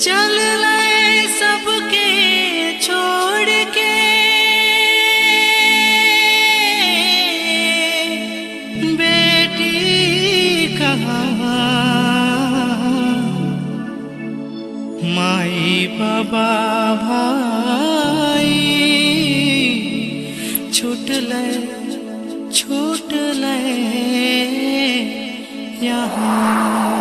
चल ले सबके छोड़ के। बेटी कहाँ? माई बाबा भाई, छूट ले छूट ले यहाँ।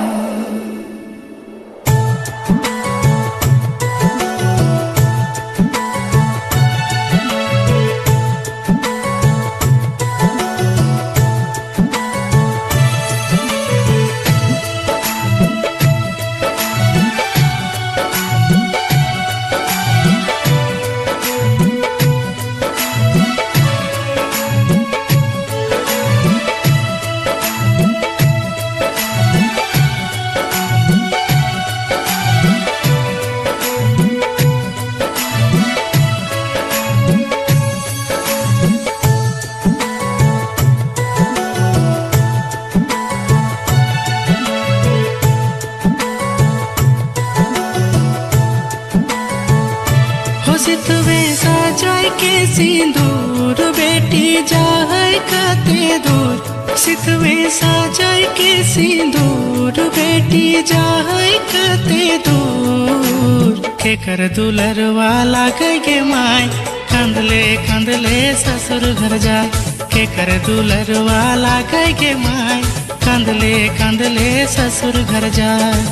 सितवे सजाय के सिंदूर, बेटी जाय कते दूर। सितवे सजाय के सिंदूर, बेटी जाय कते दूर। के कर दुलर वाला के माय कंदले कंदले ससुर घर जाय के कर दुलर वाला के माय कंदले कंदले ससुर घर जाय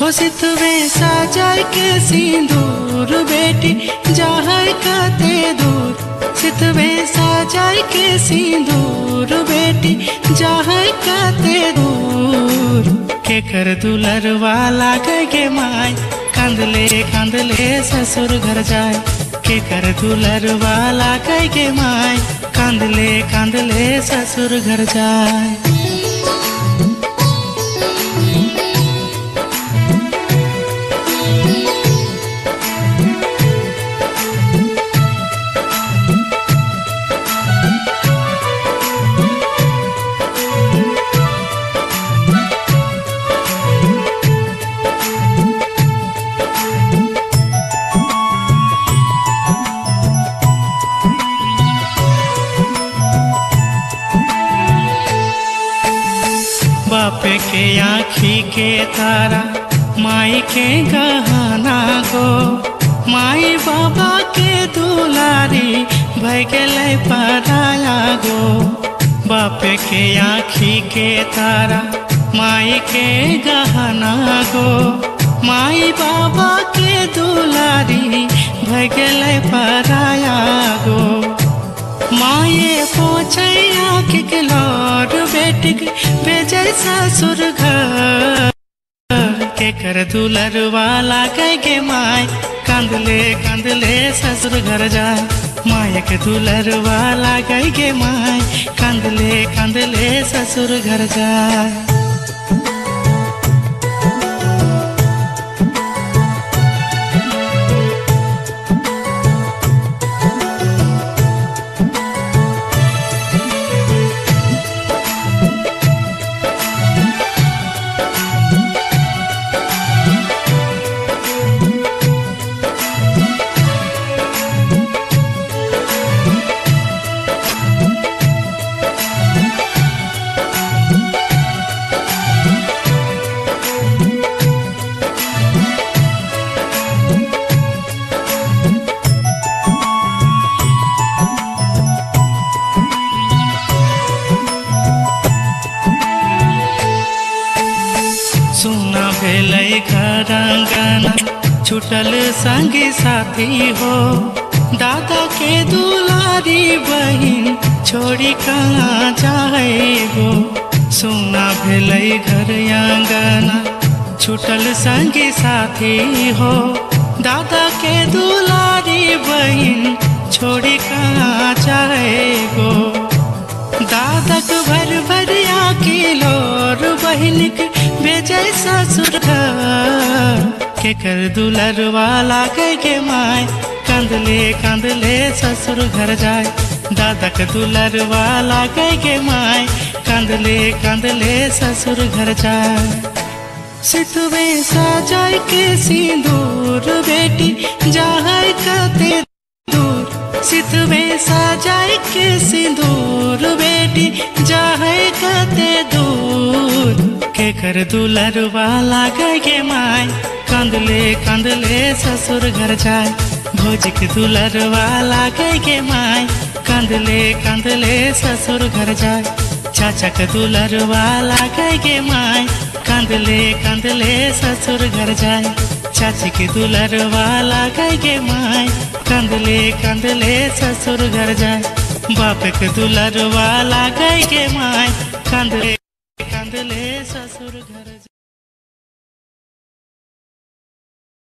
हो सितवे साजाय के सिंदूर बेटी जाय कते दूर। सितवे साजाय के सिंदूर बेटी जाय कते दूर। के कर दुलर वाला के माय कंदले कंदले ससुर घर जाए। के कर दुलर वाला के माय कंदले कंदले ससुर घर जाय बाप के आँखी के तारा, माई के गहना गो। माई बाबा के दुलारी भय गेलै पराया गो। बाप के आँखी के तारा, माई के गहना गो। माई बाबा के दुलारी भय गेलै पराया गो। माये पहुँचैया के लौट बेटिक भेजै ससुर घर के कर वाला कह के माय। कंदले कंदले ससुर घर जा। माय के वाला कह के माय। कंदले कंदले ससुर घर जाए घर छुटल संगी साथी हो। दादा के दुलारी बहन छोड़ी कहाँ जाए गो सुना भेलै घर अंगना छुटल संगी साथी हो। दादा के दुलारी बहन छोड़ी कहाँ जाए गो दादक भर भर आके लोर बहिनक बेजै ससुर के कर दुलर वाला कह के माय। कंदले कंदले ससुर घर जाए दादक दुलर वाला कह के माय। कंदले कंदले ससुर घर जाए सितवे सजाय के सिंदूर बेटी जाय कते दूर। सितवे सजाय के सिंदूर बेटी जाय कते दूर। के कर दुलर वाला गए माय। कंदले कंदले, ससुर घर जाए। भोज के दुलर वाला गए माय कंदले कंदले, ससुर घर जाए। चाचा के दुलर वाला के माय कंदले कंदले, ससुर घर जाए। चाची के दुलर वाला के माय कंदले कंदले, ससुर घर जाए। बाप के दुलर वाला के माय कंदले कंदले, ससुर घर